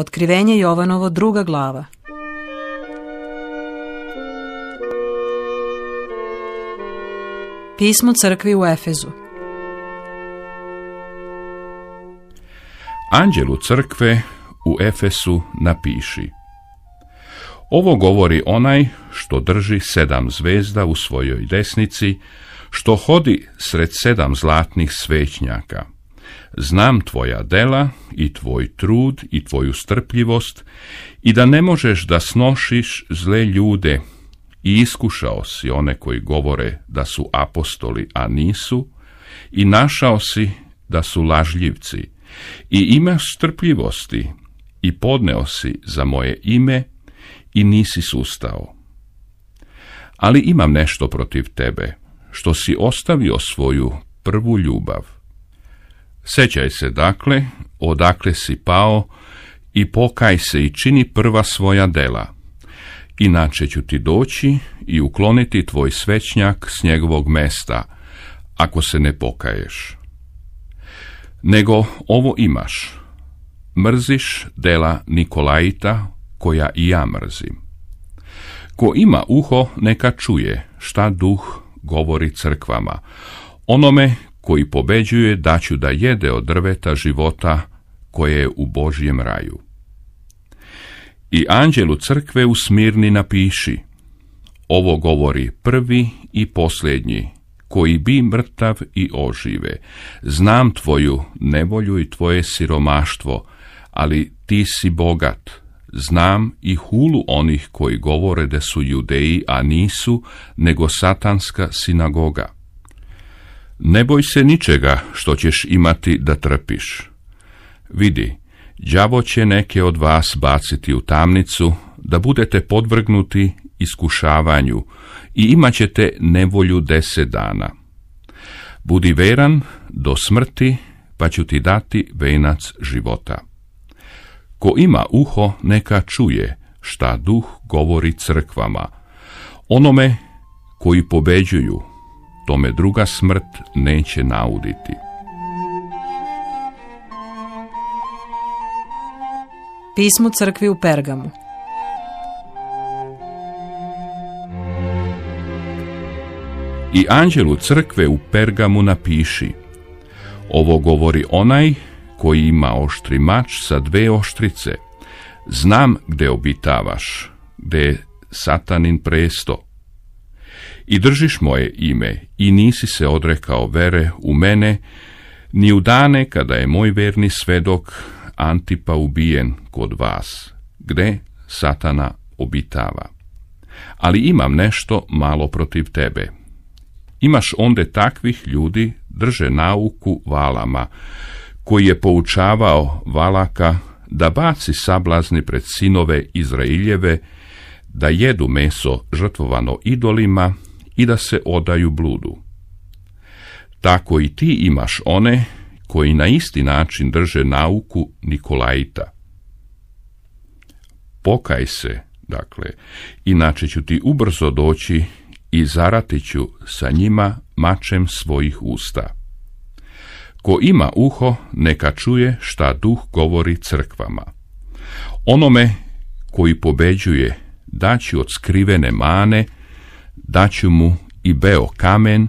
Otkrivenje Jovanovo druga glava. Pismo crkvi u Efezu. Anđelu crkve u Efesu napiši. Ovo govori onaj što drži sedam zvezda u svojoj desnici, što hodi sred sedam zlatnih svećnjaka. Znam tvoja dela i tvoj trud i tvoju strpljivost i da ne možeš da snošiš zle ljude i iskušao si one koji govore da su apostoli, a nisu, i našao si da su lažljivci, i imaš strpljivosti, i podneo si za moje ime, i nisi sustao. Ali imam nešto protiv tebe, što si ostavio svoju prvu ljubav. Sećaj se dakle, odakle si pao, i pokaj se i čini prva svoja dela, inače ću ti doći i ukloniti tvoj svećnjak s njegovog mesta, ako se ne pokaješ. Nego ovo imaš, mrziš dela Nikolajita, koja i ja mrzim. Ko ima uho, neka čuje šta duh govori crkvama. Onome koji pobeđuje daću da jede od drveta života koje je u Božjem raju. I anđelu crkve u smirni napiši, ovo govori prvi i posljednji, koji bi mrtav i ožive. Znam tvoju nevolju i tvoje siromaštvo, ali ti si bogat. Znam i hulu onih koji govore da su judeji, a nisu, nego satanska sinagoga. Ne boj se ničega što ćeš imati da trpiš. Vidi, đavo će neke od vas baciti u tamnicu, da budete podvrgnuti iskušavanju i imat ćete nevolju deset dana. Budi veran do smrti, pa ću ti dati venac života. Ko ima uho, neka čuje šta duh govori crkvama. Onome koji pobeđuju, tome druga smrt neće nauditi. Pismo crkvi u Pergamu. I anđelu crkve u Pergamu napiši, ovo govori onaj koji ima oštri mač sa dve oštrice. Znam gde obitavaš, gde je satanin presto. I držiš moje ime i nisi se odrekao vere u mene, ni u dane kada je moj verni svedok Antipa ubijen kod vas, gde satana obitava. Ali imam nešto malo protiv tebe. Imaš onde takvih ljudi drže nauku valama, koji je poučavao Valaka da baci sablazni pred sinove Izraeljeve, da jedu meso žrtvovano idolima i da se odaju bludu. Tako i ti imaš one koji na isti način drže nauku Nikolajita. Pokaj se, dakle, inače ću ti ubrzo doći i zarati ću sa njima mačem svojih usta. Ko ima uho, neka čuje šta duh govori crkvama. Onome koji pobeđuje, daću od skrivene mane, daću mu i beo kamen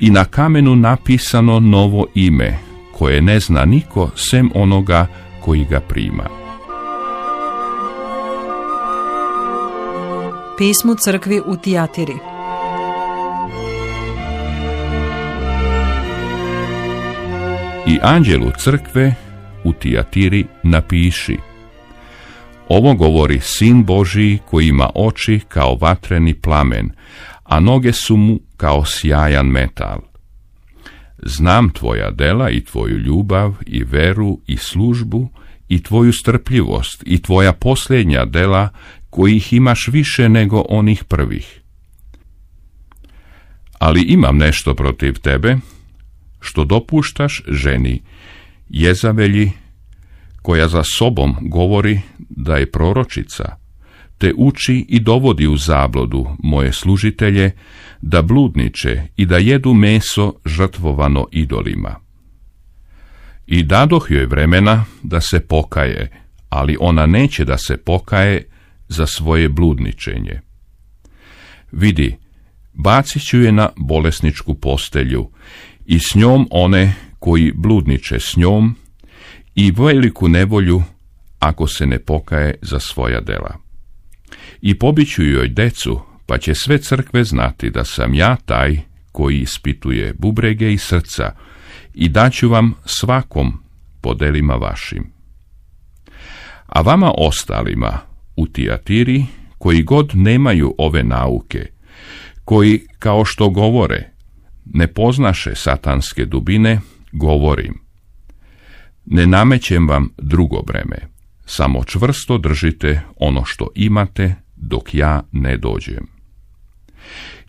i na kamenu napisano novo ime, koje ne zna niko sem onoga koji ga prima. Pismo crkvi u Tijatiri. I anđelu crkve u Tijatiri napiši. Ovo govori sin Božiji koji ima oči kao vatreni plamen, a noge su mu kao sjajan metal. Znam tvoja dela i tvoju ljubav i veru i službu i tvoju strpljivost i tvoja posljednja dela kojih imaš više nego onih prvih. Ali imam nešto protiv tebe, što dopuštaš ženi Jezavelji, koja za sobom govori da je proročica, te uči i dovodi u zablodu moje služitelje da bludniče i da jedu meso žrtvovano idolima. I dadoh joj vremena da se pokaje, ali ona neće da se pokaje za svoje bludničenje. Vidi, bacit ću je na bolesničku postelju i s njom one koji bludniče s njom i veliku nevolju ako se ne pokaje za svoja dela. I pobiću joj decu, pa će sve crkve znati da sam ja taj koji ispituje bubrege i srca i daću vam svakom po delima vašim. A vama ostalima u Tijatiri, koji god nemaju ove nauke, koji, kao što govore, ne poznaše satanske dubine, govorim. Ne namećem vam drugo breme, samo čvrsto držite ono što imate dok ja ne dođem.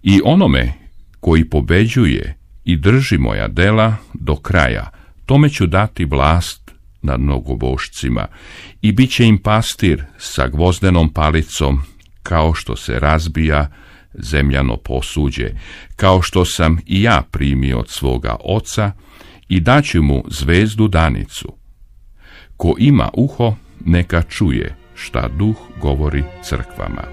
I onome koji pobeđuje i drži moja dela do kraja, tome ću dati vlast nad mnogobošcima i bit će im pastir sa gvozdenom palicom kao što se razbija zemljano posuđe, kao što sam i ja primio od svoga oca i daću mu zvezdu danicu. Ko ima uho, neka čuje šta duh govori crkvama.